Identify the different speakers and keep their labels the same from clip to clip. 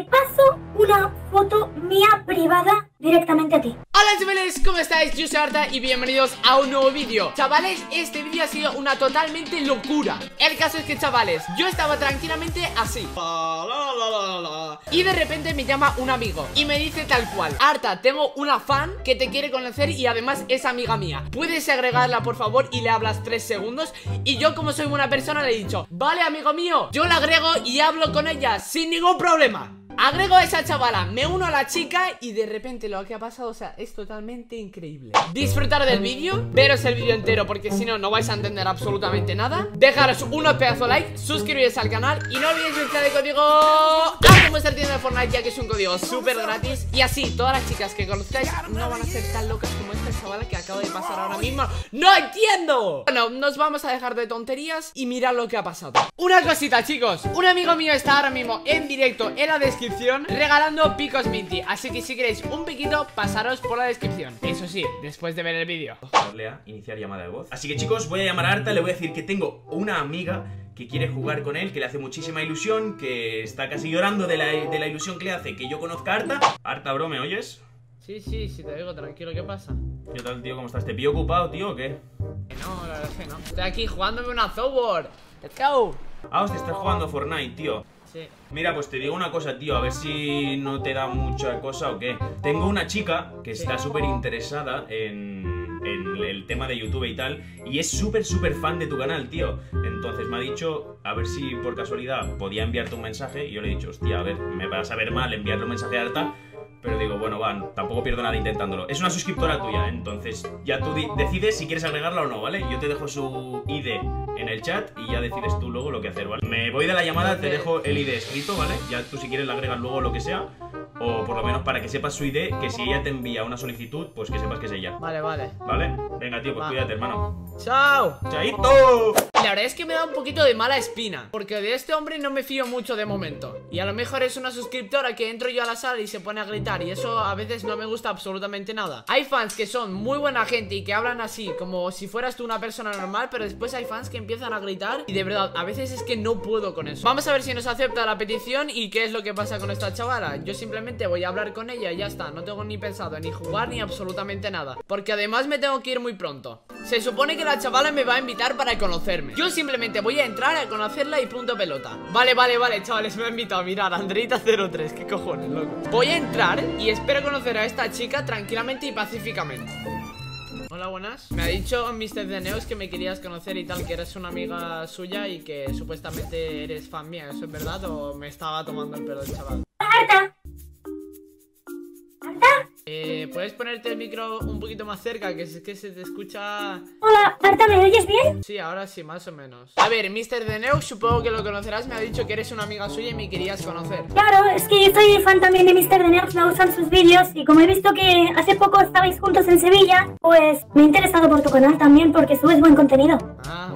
Speaker 1: te paso una foto mía privada directamente a ti.
Speaker 2: Hola chavales, ¿cómo estáis? Yo soy Arta y bienvenidos a un nuevo vídeo Chavales, este vídeo ha sido una totalmente locura El caso es que chavales, yo estaba tranquilamente así Y de repente me llama un amigo y me dice tal cual Arta, tengo una fan que te quiere conocer y además es amiga mía ¿Puedes agregarla por favor y le hablas tres segundos? Y yo como soy buena persona le he dicho Vale amigo mío, yo la agrego y hablo con ella sin ningún problema Agrego a esa chavala, me uno a la chica y de repente lo que ha pasado, o sea, es totalmente increíble. Disfrutar del vídeo, veros el vídeo entero porque si no, no vais a entender absolutamente nada. Dejaros un pedazo like, suscribiros al canal y no olvidéis utilizar el código como estar tienda de Fortnite ya que es un código súper gratis. Y así, todas las chicas que conozcáis no van a ser tan locas como esta chavala que acaba de pasar ahora mismo. ¡No entiendo! Bueno, nos vamos a dejar de tonterías y mirad lo que ha pasado. Una cosita chicos, un amigo mío está ahora mismo en directo en la descripción regalando picos minty. Así que si queréis un piquito, pasaros por la descripción. Eso sí, después de ver el vídeo.
Speaker 3: Darle a iniciar llamada de voz. Así que chicos, voy a llamar a Arta, le voy a decir que tengo una amiga que quiere jugar con él, que le hace muchísima ilusión, que está casi llorando de la, de la ilusión que le hace que yo conozca a Arta. Arta, bro, ¿me oyes?
Speaker 2: Sí, sí, sí, te digo, tranquilo, ¿qué pasa?
Speaker 3: ¿Qué tal, tío? ¿Cómo estás? ¿Te pillo ocupado, tío, o qué?
Speaker 2: No, la verdad es que no Estoy aquí jugándome una Zowboard Let's go
Speaker 3: Ah, hostia, estás jugando Fortnite, tío Mira, pues te digo una cosa, tío, a ver si no te da mucha cosa o qué. Tengo una chica que está súper interesada en, en, el tema de YouTube y tal, y es súper, súper fan de tu canal, tío. Entonces me ha dicho, a ver si por casualidad podía enviarte un mensaje, y yo le he dicho, hostia, a ver, me vas a ver mal enviarle un mensaje a Arta, pero digo, bueno, van, tampoco pierdo nada intentándolo. Es una suscriptora tuya, entonces ya tú decides si quieres agregarla o no, ¿vale? Yo te dejo su ID en el chat y ya decides tú luego lo que hacer, ¿vale? Me voy de la llamada, te dejo el ID escrito, ¿vale? Ya tú si quieres la agregas luego lo que sea. O por lo menos para que sepas su ID, que si ella te envía una solicitud, pues que sepas que es ella.
Speaker 2: Vale, vale.
Speaker 3: ¿Vale? Venga, tío, pues cuídate, hermano.
Speaker 2: ¡Chao!
Speaker 3: ¡Chaito!
Speaker 2: La verdad es que me da un poquito de mala espina Porque de este hombre no me fío mucho de momento Y a lo mejor es una suscriptora que entro yo a la sala y se pone a gritar Y eso a veces no me gusta absolutamente nada Hay fans que son muy buena gente y que hablan así Como si fueras tú una persona normal Pero después hay fans que empiezan a gritar Y de verdad, a veces es que no puedo con eso Vamos a ver si nos acepta la petición y qué es lo que pasa con esta chavala Yo simplemente voy a hablar con ella y ya está. No tengo ni pensado ni jugar ni absolutamente nada. Porque además me tengo que ir muy pronto. Se supone que la chavala me va a invitar para conocerme. Yo simplemente voy a entrar a conocerla y punto pelota. Vale, vale, vale, chavales, me ha invitado. A mirar Andreita03, qué cojones, loco. Voy a entrar y espero conocer a esta chica tranquilamente y pacíficamente. Hola, buenas. Me ha dicho Mr. Deneos que me querías conocer y tal Que eres una amiga suya y que supuestamente eres fan mía. ¿Eso es verdad o me estaba tomando el pelo el chaval?
Speaker 1: ¡Arta!
Speaker 2: Eh, ¿puedes ponerte el micro un poquito más cerca? Que es que se te escucha...
Speaker 1: Hola, Arta, ¿me oyes bien?
Speaker 2: Sí, ahora sí, más o menos A ver, Mr. Deneux, supongo que lo conocerás Me ha dicho que eres una amiga suya y me querías conocer
Speaker 1: Claro, es que yo soy fan también de Mr. Deneux Me gustan sus vídeos Y como he visto que hace poco estabais juntos en Sevilla Pues me he interesado por tu canal también Porque subes buen contenido
Speaker 2: Ah,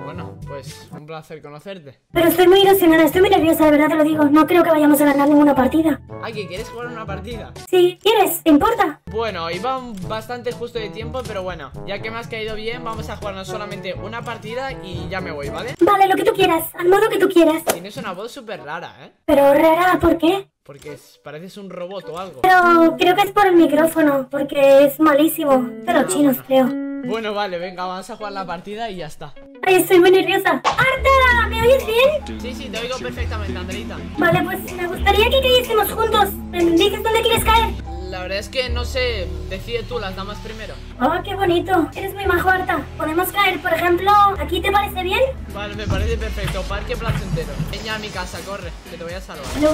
Speaker 2: pues un placer conocerte
Speaker 1: Pero estoy muy ilusionada, estoy muy nerviosa, de verdad te lo digo No creo que vayamos a ganar ninguna partida
Speaker 2: Ah, ¿que quieres jugar una partida?
Speaker 1: Sí, ¿quieres? ¿Te importa?
Speaker 2: Bueno, iba bastante justo de tiempo, pero bueno Ya que me has caído bien, vamos a jugarnos solamente una partida y ya me voy, ¿vale?
Speaker 1: Vale, lo que tú quieras, al modo que tú quieras
Speaker 2: Tienes una voz súper rara, ¿eh?
Speaker 1: Pero rara, ¿por qué?
Speaker 2: Porque pareces un robot o algo
Speaker 1: Pero creo que es por el micrófono, porque es malísimo De los chinos, creo
Speaker 2: Bueno, vale, venga, vamos a jugar la partida y ya está
Speaker 1: Ay, estoy muy nerviosa ¡Arta! ¿Me oyes bien?
Speaker 2: Sí, sí, te oigo perfectamente, Andreita
Speaker 1: Vale, pues me gustaría que cayésemos juntos ¿Me dices dónde quieres caer?
Speaker 2: La verdad es que no sé, decide tú las damas primero
Speaker 1: Oh, qué bonito, eres muy majo, Arta Podemos caer, por ejemplo, ¿aquí te parece bien?
Speaker 2: Vale, me parece perfecto, parque placentero Peña a mi casa, corre, que te voy a salvar
Speaker 1: No,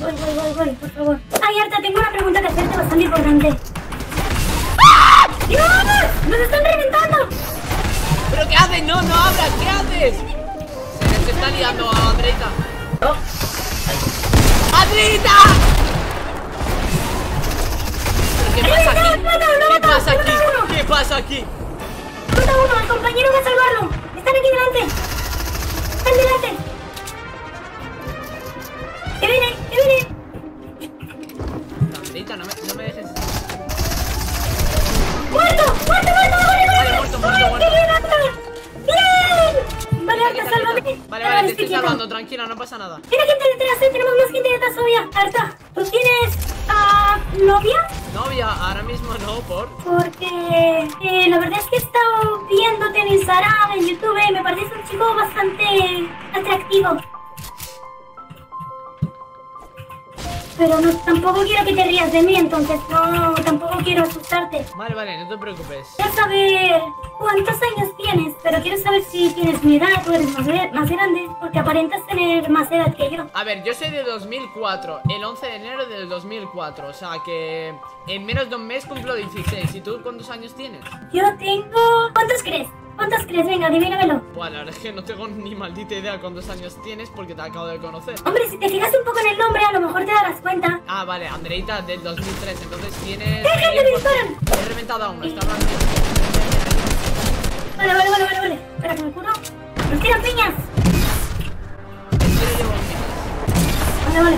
Speaker 1: voy, voy, voy, voy, por favor Ay, Arta, tengo una pregunta que hacerte bastante importante ¡Ah! ¡Dios! ¡Nos están reventando!
Speaker 2: ¿Pero qué haces? No, no abras, ¿qué haces? Se, se está liando a Andreita
Speaker 1: Oh.
Speaker 2: ¡Andreita! ¿Qué pasa aquí? ¿Qué pasa aquí? ¿Qué pasa aquí?
Speaker 1: Mata uno, el compañero va a salvarlo Están aquí delante Están delante ¡Que viene! ¡Que viene!
Speaker 2: Andreita, no me, no me dejes salvando, tranquila, no pasa nada.
Speaker 1: Tiene gente detrás, ¿eh? tenemos más gente detrás todavía. Arta, ¿tú tienes uh, novia?
Speaker 2: Novia, ahora mismo no, ¿por?
Speaker 1: Porque eh, la verdad es que he estado viéndote en Instagram, en YouTube, y me pareces un chico bastante atractivo. Pero no, tampoco quiero que te rías de mí, entonces no, tampoco quiero asustarte.
Speaker 2: Vale, vale, no te preocupes.
Speaker 1: Quiero saber cuántos años tienes, pero quiero saber si tienes mi edad o eres más, más grande, porque aparentas tener más edad que yo.
Speaker 2: A ver, yo soy de 2004, el 11 de enero del 2004, o sea que en menos de un mes cumplo 16. ¿Y tú cuántos años tienes?
Speaker 1: Yo tengo... ¿Cuántos crees? ¿Cuántos crees? Venga, adivínamelo.
Speaker 2: Bueno, la verdad es que no tengo ni maldita idea cuántos años tienes porque te acabo de conocer.
Speaker 1: Hombre, si te fijas un poco en el nombre, a lo mejor te darás cuenta.
Speaker 2: Ah, vale, Andreita del 2003, entonces tienes...
Speaker 1: ¡Déjate de disparan!
Speaker 2: He reventado a uno, está hablando.
Speaker 1: Vale, vale, vale, vale, vale. Espera, que me curo. ¡Nos tiran piñas! Vale, vale.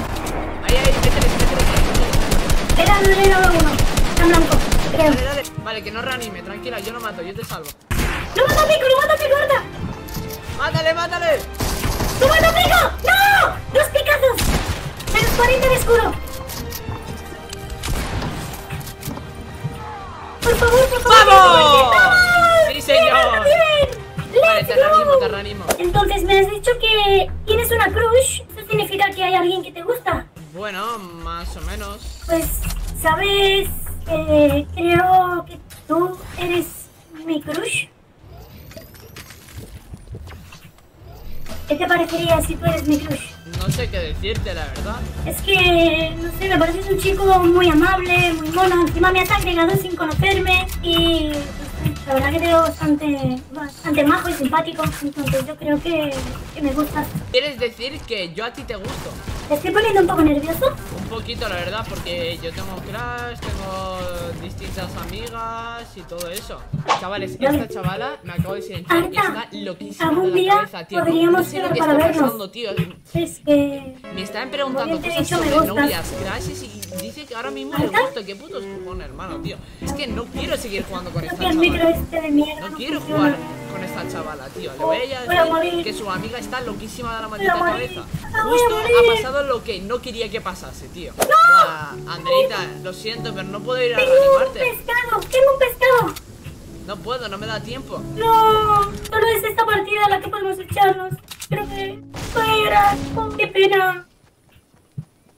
Speaker 2: Ahí, ahí, métele, métele.
Speaker 1: Era, era, era uno. Está en blanco, creo.
Speaker 2: Dale, dale. Vale, que no reanime, tranquila, yo lo mato, yo te salvo.
Speaker 1: ¡Lo mata Pico! ¡Lo mata Pico, Arta!
Speaker 2: ¡Mátale, mátale!
Speaker 1: ¡Lo mata Pico! ¡No! ¡Dos picazos! ¡Menos 40 de escudo! ¡Por favor, por favor!
Speaker 2: ¡Vamos! ¡Sí, señor! Vale, te reanimo, te reanimo.
Speaker 1: Entonces me has dicho que tienes una crush. ¿Eso significa que hay alguien que te gusta?
Speaker 2: Bueno, más o menos.
Speaker 1: Pues, ¿sabes? Eh, creo que tú eres mi crush. ¿Qué te parecería si tú eres mi crush?
Speaker 2: No sé qué decirte, la verdad.
Speaker 1: Es que, no sé, me pareces un chico muy amable, muy mono. Encima me has agregado sin conocerme y la verdad que te veo bastante, bastante majo y simpático. Entonces yo creo que, que me gustas.
Speaker 2: ¿Quieres decir que yo a ti te gusto?
Speaker 1: ¿Te estoy poniendo un poco nervioso?
Speaker 2: Un poquito, la verdad, porque yo tengo crush, tengo distintas amigas y todo eso. Chavales, esta chavala me acabo de silenciar y está loquísima
Speaker 1: algún
Speaker 2: de la
Speaker 1: día
Speaker 2: cabeza, tío. No sé
Speaker 1: para vernos.
Speaker 2: pasando.
Speaker 1: Es que...
Speaker 2: Me estaban preguntando cosas
Speaker 1: dicho,
Speaker 2: sobre novias, crashes y dice que ahora mismo le gusta. ¿Qué putos cojones, hermano, tío? Es que no quiero seguir jugando con esta chavala.
Speaker 1: este.
Speaker 2: No quiero jugar con esta chavala, tío. Le voy a decir que su amiga está loquísima de la maldita cabeza.
Speaker 1: Voy a
Speaker 2: Justo ha pasado lo que no quería que pasase, tío. Buah, Andreita, lo siento, pero no puedo ir a
Speaker 1: Tengo un
Speaker 2: reanimarte.
Speaker 1: pescado, tengo un pescado.
Speaker 2: No puedo, no me da tiempo.
Speaker 1: No, solo es esta partida la que podemos echarnos. Creo que voy a llorar. Oh, qué pena.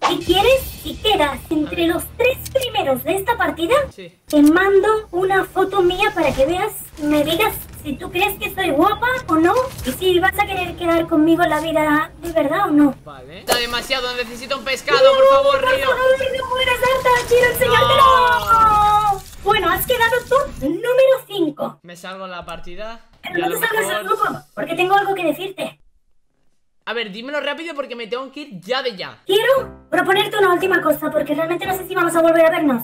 Speaker 1: Si quieres, si quedas entre los tres primeros de esta partida,
Speaker 2: Sí.
Speaker 1: te mando una foto mía para que veas, me digas si tú crees que soy guapa o no, y si vas a querer quedar conmigo en la vida de verdad o no.
Speaker 2: Vale. Está demasiado, necesito un pescado, por favor,
Speaker 1: por
Speaker 2: Río.
Speaker 1: favor, no mueras, Arta, quiero enseñártelo. Bueno, has quedado tú número 5.
Speaker 2: Me salgo en la partida.
Speaker 1: Pero no te salgas del grupo, porque tengo algo que decirte.
Speaker 2: A ver, dímelo rápido porque me tengo que ir ya de ya.
Speaker 1: Quiero proponerte una última cosa, porque realmente no sé si vamos a volver a vernos.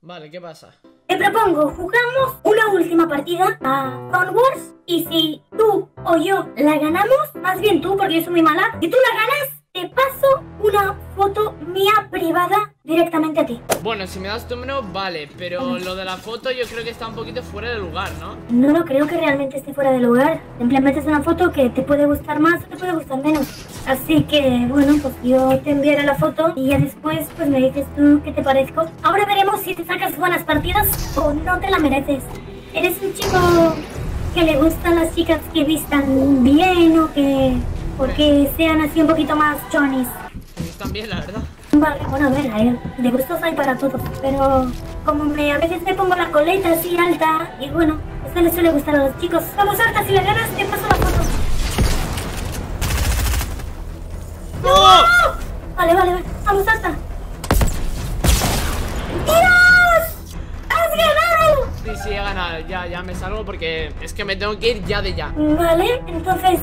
Speaker 2: Vale, ¿qué pasa?
Speaker 1: Te propongo, jugamos una última partida a Phone Wars y si tú o yo la ganamos, más bien tú porque yo soy muy mala, si tú la ganas, te paso una foto mía privada directamente a ti.
Speaker 2: Bueno, si me das tu número, vale, pero lo de la foto yo creo que está un poquito fuera de lugar, ¿no?
Speaker 1: No lo creo que realmente esté fuera de lugar. Simplemente es una foto que te puede gustar más o te puede gustar menos. Así que, bueno, pues yo te enviaré la foto y ya después pues me dices tú qué te parezco. Ahora veremos si te sacas buenas partidas o no te la mereces. Eres un chico que le gustan las chicas que vistan bien o que... o que sean así un poquito más chonis.
Speaker 2: Están bien, la verdad.
Speaker 1: Vale, bueno, a ver, a ver, de gustos hay para todos, pero como me, a veces me pongo la coleta así alta, y bueno, eso le suele gustar a los chicos. Vamos, Arta, si la ganas, te paso la foto.
Speaker 2: ¡No!
Speaker 1: Vale, vale, vale, vamos, Arta. ¡Dios! ¡Has ganado!
Speaker 2: Sí, sí, he ganado. Ya, ya me salgo porque es que me tengo que ir ya de ya.
Speaker 1: Vale, entonces,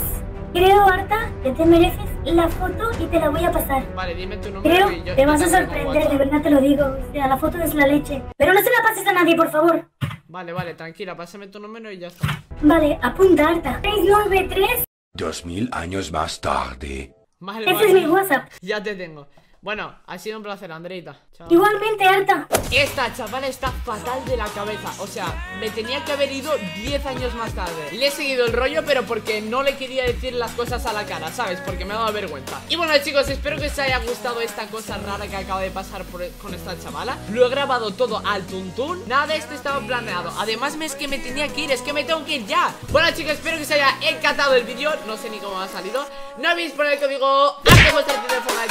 Speaker 1: creo, Arta, que te mereces la foto y te la voy a pasar.
Speaker 2: Vale, dime tu número
Speaker 1: Creo
Speaker 2: y yo.
Speaker 1: te
Speaker 2: yo
Speaker 1: vas a sorprender, de verdad te lo digo. O sea, la foto es la leche. Pero no se la pases a nadie, por favor.
Speaker 2: Vale, vale, tranquila, pásame tu número y ya está.
Speaker 1: Vale, apunta, Arta. 693
Speaker 4: Dos mil años más tarde.
Speaker 2: Vale,
Speaker 1: Ese
Speaker 2: vale.
Speaker 1: es mi WhatsApp.
Speaker 2: Ya te tengo. Bueno, ha sido un placer, Andreita.
Speaker 1: Igualmente, Arta.
Speaker 2: Esta chavala está fatal de la cabeza. O sea, me tenía que haber ido 10 años más tarde. Le he seguido el rollo, pero porque no le quería decir las cosas a la cara, ¿sabes? Porque me ha dado vergüenza. Y bueno, chicos, espero que os haya gustado esta cosa rara que acaba de pasar con esta chavala. Lo he grabado todo al tuntún. Nada de esto estaba planeado. Además, es que me tenía que ir, es que me tengo que ir ya. Bueno, chicos, espero que os haya encantado el vídeo. No sé ni cómo ha salido. No olvidéis poner el código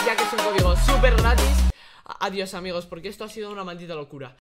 Speaker 2: ya que es un código súper gratis. Adiós amigos, porque esto ha sido una maldita locura